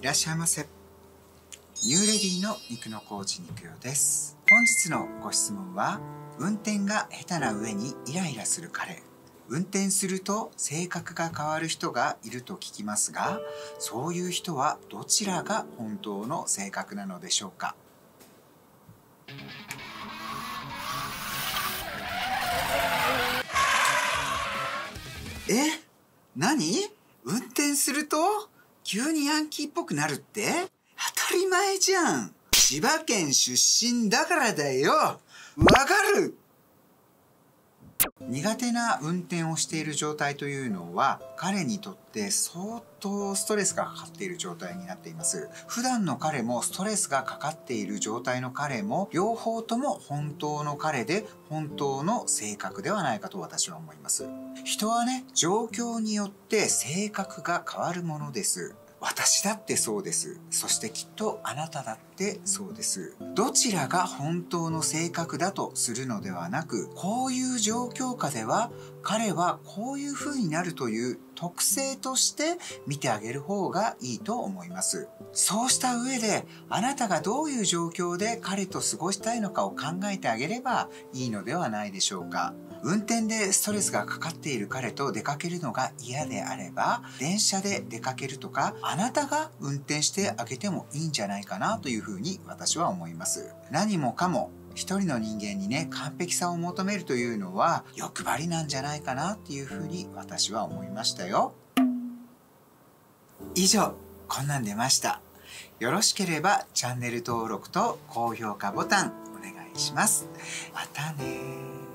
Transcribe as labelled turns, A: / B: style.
A: いらっしゃいませ。ニューレディの肉のコーチ肉代です。本日のご質問は運転が下手な上にイライラする彼。運転すると性格が変わる人がいると聞きますがそういう人はどちらが本当の性格なのでしょうか？え？何？運転すると急にヤンキーっぽくなるって？当たり前じゃん。千葉県出身だからだよ。わかる？苦手な運転をしている状態というのは彼にとって相当ストレスがかかっている状態になっています。普段の彼もストレスがかかっている状態の彼も両方とも本当の彼で本当の性格ではないかと私は思います。人はね状況によって性格が変わるものです。私だってそうです。そしてきっとあなただってそうです。どちらが本当の性格だとするのではなく、こういう状況下では彼はこういう風になるという特性として見てあげる方がいいと思います。そうした上で、あなたがどういう状況で彼と過ごしたいのかを考えてあげればいいのではないでしょうか。運転でストレスがかかっている彼と出かけるのが嫌であれば、電車で出かけるとか、あなたが運転してあげてもいいんじゃないかなというふうに私は思います。何もかも一人の人間にね、完璧さを求めるというのは欲張りなんじゃないかなっていうふうに私は思いましたよ。以上、こんなん出ました。よろしければチャンネル登録と高評価ボタンお願いします。またね